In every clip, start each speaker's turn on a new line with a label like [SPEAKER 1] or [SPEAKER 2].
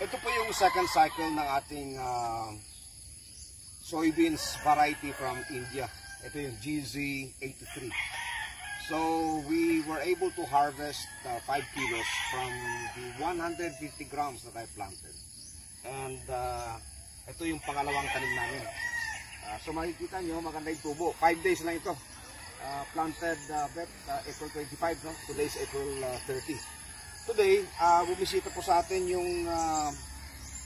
[SPEAKER 1] Ito po yung second cycle ng ating ah, soybeans variety from India. Ito yung GZ83. So we were able to harvest uh, 5 kilos from the 150 grams that I planted. And uh, ito yung pangalawang tanim namin. Ah, so makikita nyo, maganda yung tubo. 5 days lang ito. Ah, planted uh, Bet, ah, April 25, no? Today is April ah, 30. Today, uh, bumisita po sa atin yung ah,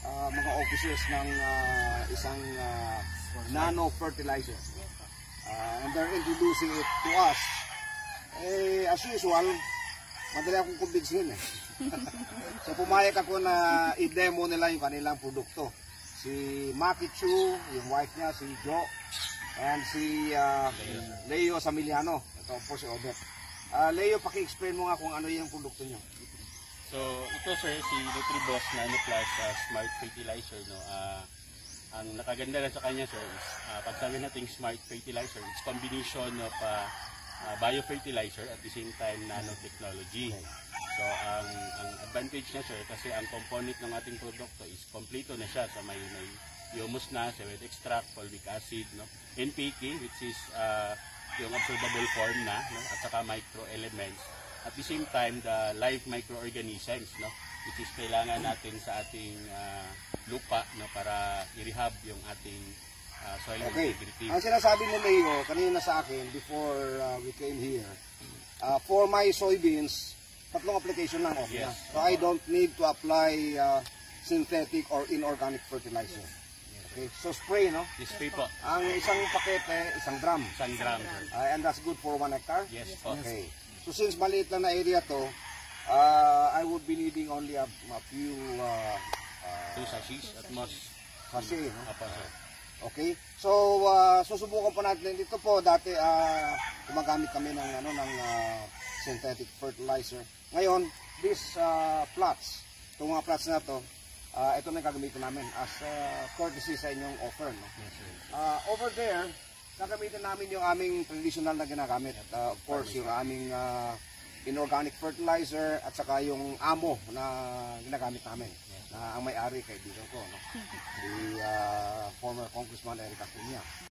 [SPEAKER 1] ah, mga officers ng ah, isang ah, nano fertilizer. Ah, and they're introducing it to us. Eh, as usual, madali akong kumbinsihin eh. so pumayag ako na i-demo nila yung kanilang produkto. Si Maki Chu, yung wife niya, si Jo, and si ah, Leo Samiliano. Ito po si Obet. Ah, Leo, paki-explain mo nga kung ano yung produkto niyo.
[SPEAKER 2] So, ito sir, si NutriBoss Nano Plus ah, Smart Fertilizer, no? Ah, ang nakaganda lang sa kanya sir is, ah, pag sabi nating Smart Fertilizer, it's combination of ah, ah, biofertilizer at the same time nanotechnology. So, ang ang advantage niya sir, kasi ang component ng ating produkto is kompleto na siya. So, may, may humus na, seven extract, fulvic acid, no? NPK, which is ah, yung absorbable form na, no? at saka microelements. At the same time, the live microorganisms, no? which is kailangan natin sa ating ah, lupa no? para i-rehab yung ating ah, soil
[SPEAKER 1] Okay.
[SPEAKER 2] integrity.
[SPEAKER 1] Ang sinasabi ni Leo kanina sa akin before uh, we came here, uh, for my soybeans, tatlong application lang okay na.
[SPEAKER 2] Yes.
[SPEAKER 1] So I don't need to apply uh, synthetic or inorganic fertilizer. Okay, so spray no.
[SPEAKER 2] This spray po,
[SPEAKER 1] Ang isang pakete, isang drum.
[SPEAKER 2] isang gram.
[SPEAKER 1] Uh, and that's good for one hectare?
[SPEAKER 2] Yes po.
[SPEAKER 1] Okay. So since maliit lang na area to, uh, I would be needing only a, a few uh, uh,
[SPEAKER 2] Two sachets at most.
[SPEAKER 1] sachet, no?
[SPEAKER 2] Apo, sir.
[SPEAKER 1] Okay? So, uh, susubukan po natin dito po dati uh, gumagamit kami ng ano ng uh, synthetic fertilizer. Ngayon, these uh, plots, itong mga plots na to, uh, ito na yung gagamitin namin as uh, courtesy sa inyong offer. No? Uh, over there, gagamitin namin yung aming traditional na ginagamit. Uh, of course, yung aming uh, inorganic fertilizer at saka yung amo na ginagamit namin. Na ang may-ari kaibigan ko, no? Si uh, former Congressman Eric Acuña.